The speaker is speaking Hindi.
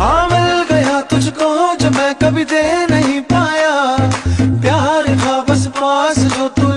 हाँ मिल गया तुझको जो मैं कभी दे नहीं पाया। प्यार था बस पास जो तू